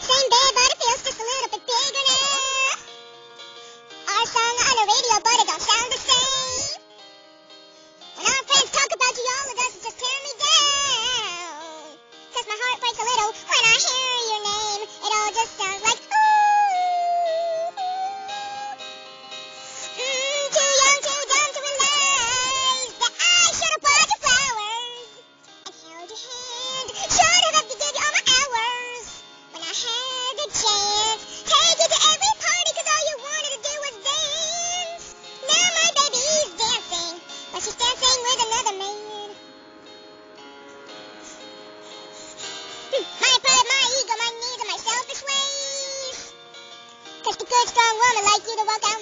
Same day. my pride, my ego, my needs, and my selfish ways. Cause the good, strong woman like you to walk out